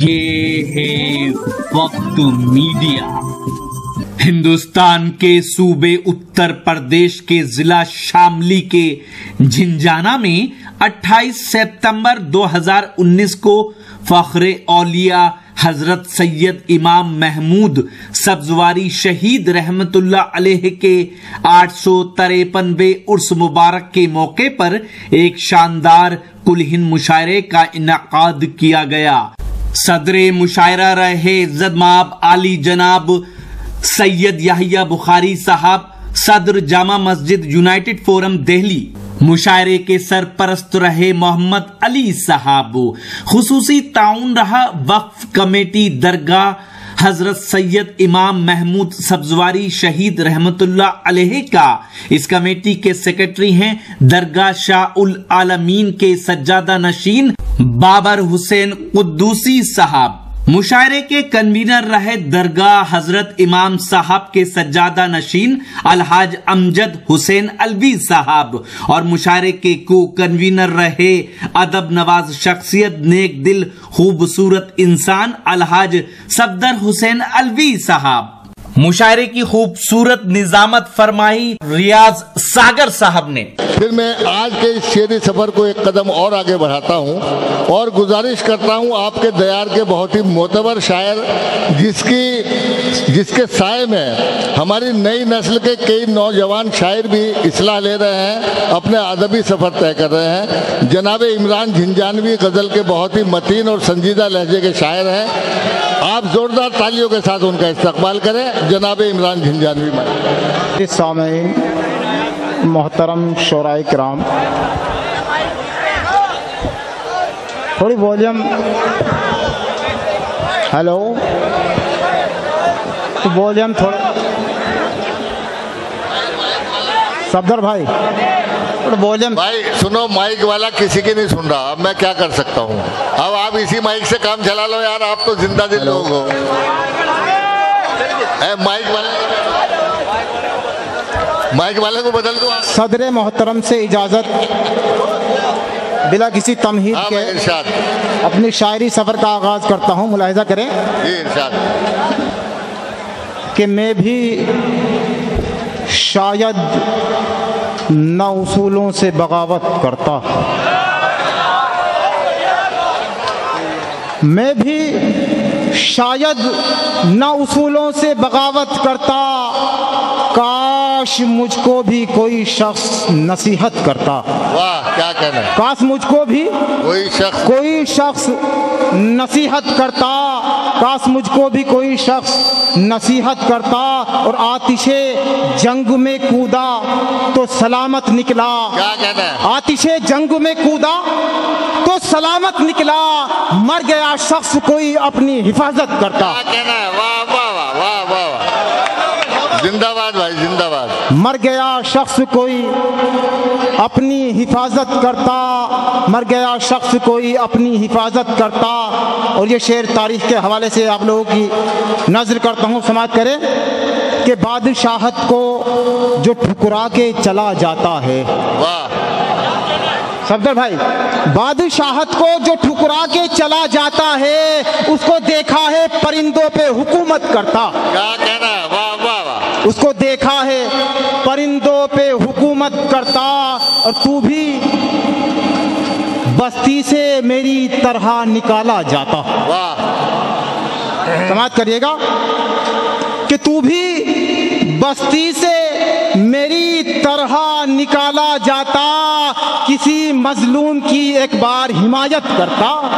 یہ ہے وقت میڈیا۔ ہندوستان کے صوبے اتر پردیش کے ضلع شاملی کے جھنجانا میں اٹھائیس سپتمبر دو ہزار انیس کو فخر اولیاء حضرت سید امام محمود سبزواری شہید رحمت اللہ علیہ کے آٹھ سو تریپنوے عرس مبارک کے موقع پر ایک شاندار کل ہند مشاعرے کا انعقاد کیا گیا۔ صدر مشاعرہ رہے زدماب علی جناب سید یحییٰ بخاری صاحب، صدر جامع مسجد یونائٹڈ فورم دہلی۔ مشاعرے کے سرپرست رہے محمد علی صاحب۔ خصوصی تعاون رہا وقف کمیٹی درگاہ حضرت سید امام محمود سبزواری شہید رحمت اللہ علیہ کا اس کمیٹی کے سیکرٹری ہیں درگاہ شاہ العالمین کے سجادہ نشین بابر حسین قدوسی صاحب۔ مشاعرے کے کنوینر رہے درگاہ حضرت امام صاحب کے سجادہ نشین الحاج امجد حسین الوی صاحب اور مشاعرے کے کو کنوینر رہے ادب نواز شخصیت نیک دل خوبصورت انسان الحاج صفدر حسین الوی صاحب۔ مشاعرے کی خوبصورت نظامت فرمائی ریاض ساگر صاحب نے۔ پھر میں آج کے اس شعری سفر کو ایک قدم اور آگے بڑھاتا ہوں اور گزارش کرتا ہوں آپ کے دیار کے بہت ہی معتبر شاعر جس کی جس کے سائے میں ہماری نئی نسل کے کئی نوجوان شاعر بھی اصلاح لے رہے ہیں، اپنے ادبی سفر طے کر رہے ہیں۔ جناب عمران جھنجانوی غزل کے بہت ہی متین اور سنجیدہ لہجے کے شاعر ہیں۔ آپ زوردار تالیوں کے ساتھ ان کا استقبال کریں۔ جناب عمران جھنجانوی سامعین محترم شعراء کرام۔ تھوڑی ولیوم ہیلو ولیوم تھوڑا۔ صفدر بھائی ولیوم بھائی سنو مائک والا کسی کی نہیں سن رہا۔ اب میں کیا کر سکتا ہوں؟ اب آپ اسی مائک سے کام چلا لو یار آپ تو زندہ دل لوگ ہو۔ اے مائک والا مائک والے کو بدل دو صدر محترم سے اجازت بلا کسی تمہید ہاں کے ارشاد۔ اپنی شاعری سفر کا آغاز کرتا ہوں ملاحظہ کریں۔ جی ارشاد۔ کہ میں بھی شاید نہ اصولوں سے بغاوت کرتا میں بھی شاید نہ اصولوں سے بغاوت کرتا کاش مجھ کو بھی کوئی شخص نصیحت کرتا۔ واہ کیا کہنا ہے کاش مجھ کو بھی کوئی شخص کوئی شخص نصیحت کرتا۔ کاش مجھ کو بھی کوئی شخص نصیحت کرتا اور آتش جنگ میں کودا تو سلامت نکلا۔ کیا کہنا ہے آتش جنگ میں کودا تو سلامت نکلا۔ مر گیا شخص کوئی اپنی حفاظت کرتا۔ کیا کہنا ہے؟ واہ واہ واہ واہ واہ واہ۔ زندہ باد بھائی زندہ باد۔ مر گیا شخص کوئی اپنی حفاظت کرتا۔ مر گیا شخص کوئی اپنی حفاظت کرتا۔ اور یہ شعر تاریخ کے حوالے سے آپ لوگوں کی نظر کرتا ہوں۔ سماعت کریں کہ بادشاہت کو جو ٹھکرا کے چلا جاتا ہے۔ واہ۔ صفدر بھائی بادشاہت کو جو ٹھکرا کے چلا جاتا ہے اس کو دیکھا ہے پرندوں پہ حکومت کرتا۔ کیا کہنا ہے؟ واہ واہ واہ۔ اس کو دیکھا ہے پرندوں پہ حکومت کرتا۔ اور تو بھی بستی سے میری طرح نکالا جاتا۔ واہ۔ سماعت کریے گا کہ تو بھی بستی سے میری طرح نکالا جاتا، کسی مظلوم کی ایک بار حمایت کرتا۔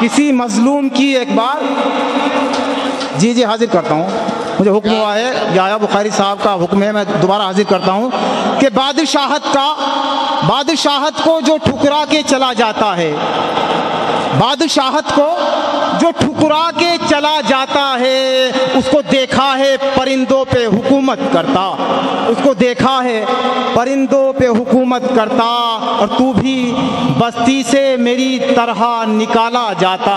کسی مظلوم کی ایک بار۔ جی جی حاضر کرتا ہوں۔ مجھے حکم ہوا ہے یا بخاری صاحب کا حکم ہے میں دوبارہ حاضر کرتا ہوں کہ بادشاہت کا بادشاہت کو جو ٹھکرا کے چلا جاتا ہے بادشاہت کو جو ٹھکرا کے چلا جاتا ہے اس کو دیکھا ہے پرندوں پہ حکومت کرتا اس کو دیکھا ہے پرندوں پہ حکومت کرتا اور تو بھی بستی سے میری طرح نکالا جاتا۔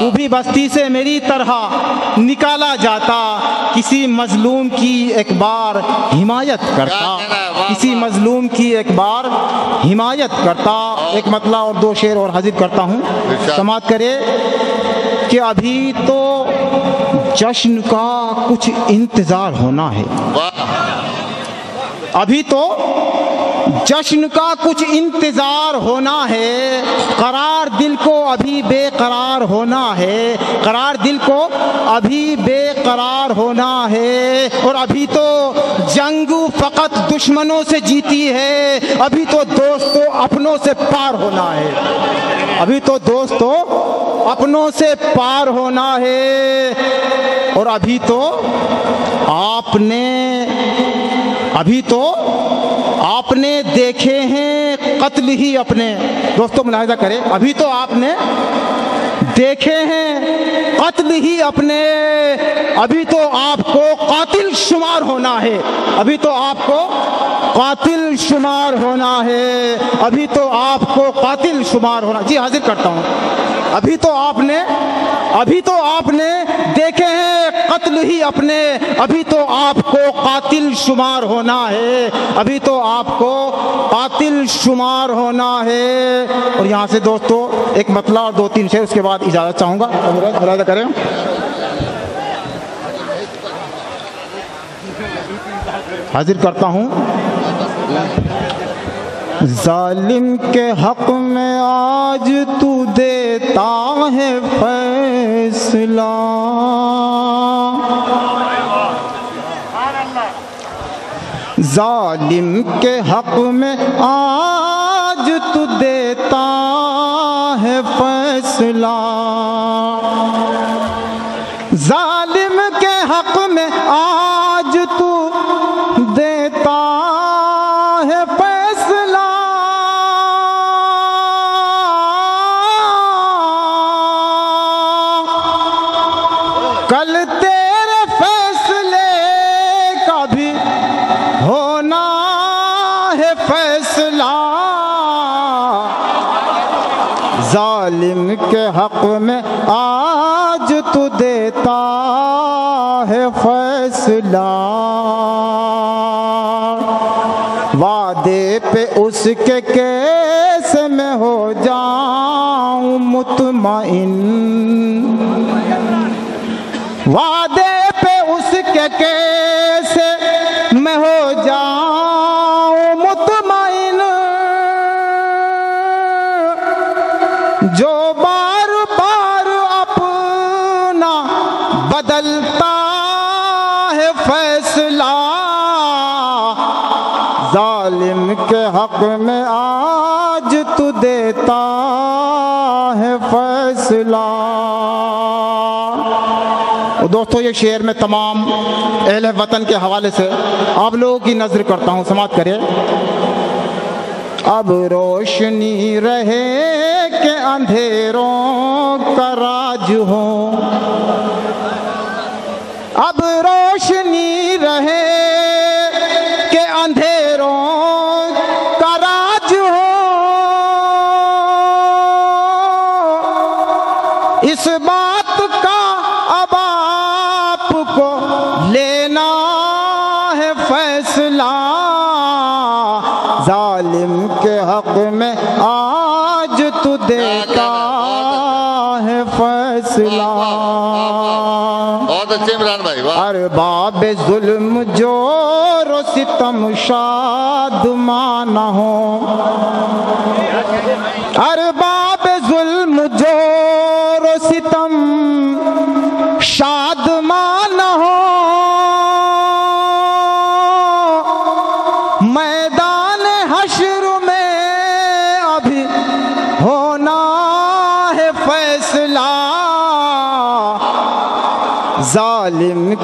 تو بھی بستی سے میری طرح نکالا جاتا۔ کسی مظلوم کی ایک بار حمایت کرتا کسی۔ مظلوم کی ایک بار حمایت کرتا ایک مطلع اور دو شعر اور حاضر کرتا ہوں۔ سماعت کرے کہ ابھی تو جشن کا کچھ انتظار ہونا ہے ابھی تو جشن کا کچھ انتظار ہونا ہے۔ قرار دل کو ابھی بے قرار ہونا ہے۔ قرار دل کو ابھی بے قرار ہونا ہے۔ اور ابھی تو جنگ فقط دشمنوں سے جیتی ہے۔ ابھی تو دوستوں اپنوں سے پار ہونا ہے۔ ابھی تو دوستوں اپنوں سے پار ہونا ہے۔ اور ابھی تو آپ نے ابھی تو آپ نے دیکھے ہیں قتل ہی اپنے۔ دوستوں، ملاحظہ کرے ابھی تو آپ نے دیکھے ہیں قتل ہی اپنے۔ ابھی تو آپ کو قاتل شمار ہونا ہے۔ ابھی تو آپ کو قاتل شمار ہونا ہے۔ ابھی تو آپ کو قاتل شمار ہونا۔ جی حاضر کرتا ہوں۔ ابھی تو آپ نے، ابھی تو آپ نے دیکھے ہیں قتل ہی اپنے ابھی تو آپ کو قاتل شمار ہونا ہے۔ ابھی تو آپ کو قاتل شمار ہونا ہے۔ اور یہاں سے دوستو ایک مطلب اور دو تین شعر اس کے بعد اجازت چاہوں گا۔ ارادہ کریں۔ حاضر کرتا ہوں۔ ظالم کے حق میں آج تو دیتا ہے فیصلہ۔ ظالم کے حق میں آج تو دیتا ہے فیصلہ۔ ظالم کے حق میں آج تو دیتا ہے فیصلہ۔ کل ظالم کے حق میں آج تو دیتا ہے فیصلہ۔ وعدے پہ اس کے کیسے میں ہو جاؤں مطمئن۔ وعدے پہ اس کے کیسے فیصلہ ظالم کے حق میں آج تو دیتا ہے فیصلہ۔ دوستو، یہ شعر میں تمام اہل وطن کے حوالے سے آپ لوگوں کی نظر کرتا ہوں، سماعت کرے اب روشنی رہے کہ اندھیروں کا راج ہو اب روشنی رہے کہ اندھیروں کا راج ہو۔ اس بات کا اب آپ کو لینا ہے فیصلہ۔ ظالم کے حق میں آج تو دیتا ہے فیصلہ۔ بہت اچھے عمران بھائی ارباب ظلم جو ستم شاد مانا ہو۔ ارباب ظلم جو ستم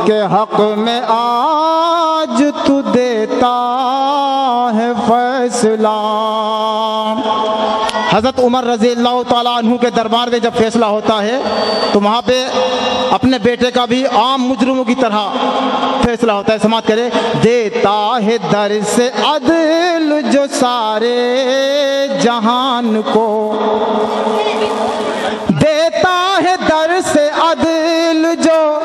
کے حق میں آج تو دیتا ہے فیصلہ۔ حضرت عمر رضی اللہ تعالیٰ عنہ کے دربار میں جب فیصلہ ہوتا ہے، تو وہاں پہ اپنے بیٹے کا بھی عام مجرموں کی طرح فیصلہ ہوتا ہے۔ سماعت کرے دیتا ہے در سے عدل جو سارے جہان کو۔ دیتا ہے در سے عدل جو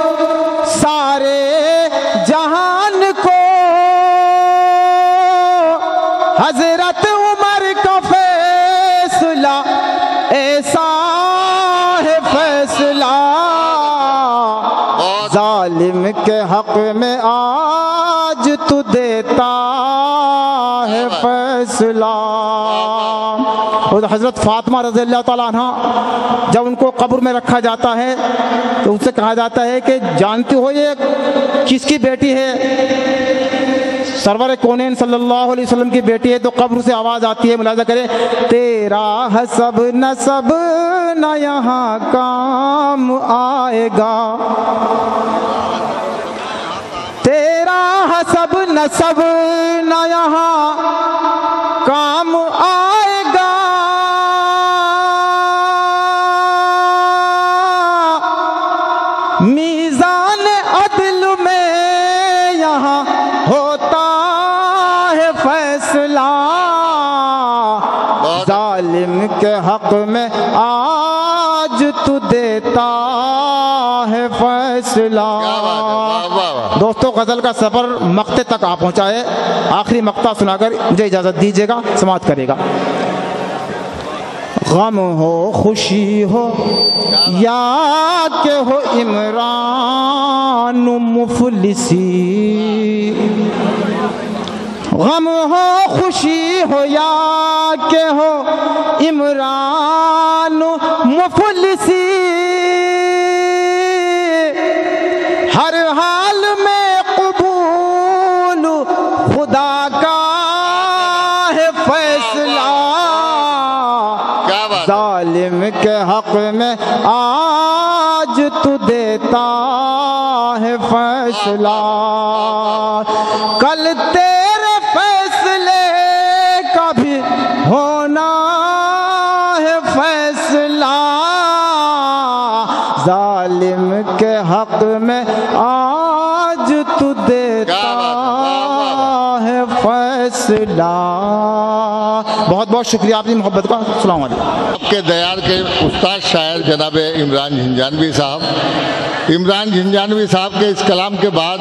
دیتا ہے فیصلہ۔ اور حضرت فاطمہ رضی اللہ تعالیٰ عنہ جب ان کو قبر میں رکھا جاتا ہے تو ان سے کہا جاتا ہے کہ جانتی ہو یہ کس کی بیٹی ہے؟ سرور کونین صلی اللہ علیہ وسلم کی بیٹی ہے تو قبر سے آواز آتی ہے، ملاحظہ کرے تیرا حسب نصب نہ یہاں کام آئے گا تیرا حسب نصب نہ یہاں کام آئے گا۔ میزان عدل میں یہاں ہوتا ہے فیصلہ۔ ظالم کے حق میں آج تو دیتا ہے فیصلہ۔ دوستو غزل کا سفر مقتے تک آ پہنچا ہے آخری مقطع سنا کر مجھے اجازت دیجیے گا سماعت کرے گا۔ غم ہو خوشی ہو یا کہ ہو عمران مفلسی۔ غم ہو خوشی ہو یا کہ ہو عمران مفلسی۔ ہر حال میں قبول خدا کا ہے فیصلہ۔ ظالم کے حق میں آج تو دیتا ہے فیصلہ۔ کل تیرے حق میں آج تو دیتا ہے فیصلہ۔ بہت بہت شکریہ آپ کی محبت کا۔ السلام علیکم۔ آپ کے دیار کے استاد شاعر جناب عمران جھنجانوی صاحب۔ عمران جھنجانوی صاحب کے اس کلام کے بعد